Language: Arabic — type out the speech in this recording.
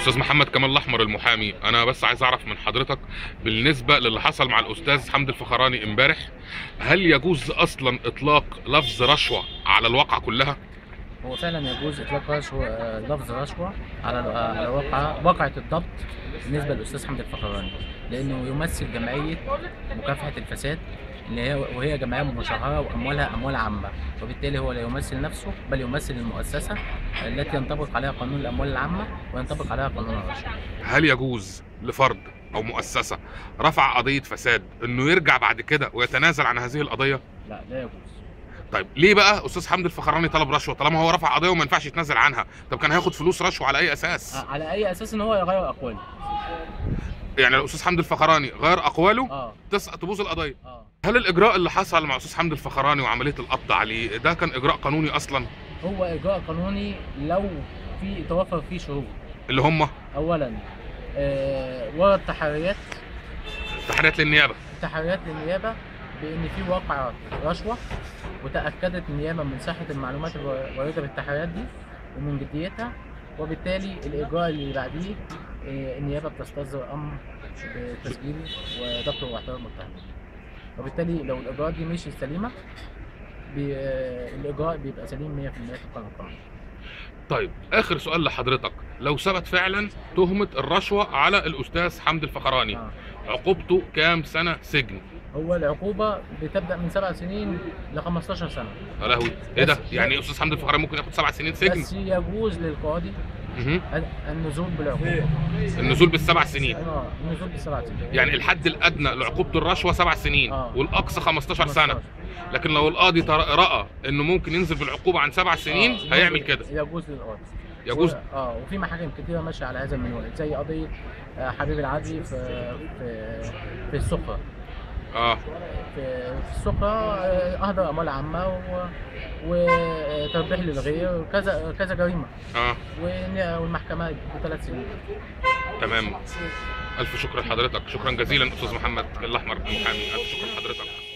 أستاذ محمد كمال الأحمر المحامي. أنا بس عايز أعرف من حضرتك بالنسبة للي حصل مع الأستاذ حمدي الفخراني امبارح هل يجوز أصلا إطلاق لفظ رشوة على الواقعة كلها؟ هو فعلا يجوز إطلاق رشوة لفظ رشوة على على واقع واقعة الضبط بالنسبة للأستاذ حمدي الفخراني لأنه يمثل جمعية مكافحة الفساد اللي هي وهي جمعية مشهره وأموالها أموال عامة وبالتالي هو لا يمثل نفسه بل يمثل المؤسسة التي ينطبق عليها قانون الأموال العامة وينطبق عليها قانون الرشوة. هل يجوز لفرد أو مؤسسة رفع قضية فساد إنه يرجع بعد كده ويتنازل عن هذه القضية؟ لا لا يجوز. طيب ليه بقى أستاذ حمدي الفخراني طلب رشوة طالما هو رفع قضية وما ينفعش يتنازل عنها؟ طب كان هياخد فلوس رشوة على أي أساس؟ آه، على أي أساس إن هو يغير أقواله. يعني لو أستاذ حمدي الفخراني غير أقواله تسقط تبوظ القضية. آه. هل الإجراء اللي حصل مع أستاذ حمدي الفخراني وعملية القبض عليه ده كان إجراء قانوني أصلا؟ هو إجراء قانوني لو في توفر فيه شروط. اللي هم؟ اولا آه ورد تحريات تحريات للنيابة. تحريات للنيابة بإن في واقع رشوة وتأكدت النيابة من صحة المعلومات الواردة بالتحريات دي ومن جديتها وبالتالي الإجراء اللي بعديه آه، النيابة بتستصدر أمر بتسجيل وضبط وإحضار المتهم وبالتالي لو الإجراءات دي مش سليمة بي- الإجراء بيبقى سليم 100% في القانون. القانوني طيب آخر سؤال لحضرتك. لو ثبت فعلا تهمة الرشوة على الأستاذ حمدي الفخراني. آه. عقوبته كام سنة سجن؟ هو العقوبة بتبدأ من سبع سنين ل 15 سنة. يا لهوي. إيه ده؟ يعني أستاذ حمدي الفخراني ممكن ياخد سبع سنين سجن؟ بس يجوز للقاضي. النزول بالعقوبة. النزول بالسبع سنين. آه النزول بالسبع سنين. يعني الحد الأدنى لعقوبة الرشوة سبع سنين آه. والأقصى 15 سنة. لكن لو القاضي رأى إنه ممكن ينزل بالعقوبة عن سبع سنين آه، هيعمل كده. يجوز للقاضي. يجوز؟ آه وفي محاكم كتيرة ماشية على هذا المنوال زي قضية آه، حبيب العدلي في في في السخرة. آه. في آه، اهدر اموال عامة و- وتربيح للغير وكذا كذا جريمه آه. والمحكمة بثلاث سنين. تمام. ألف شكر لحضرتك. شكرا جزيلا أستاذ محمد. الاحمر المحامي. ألف شكر لحضرتك.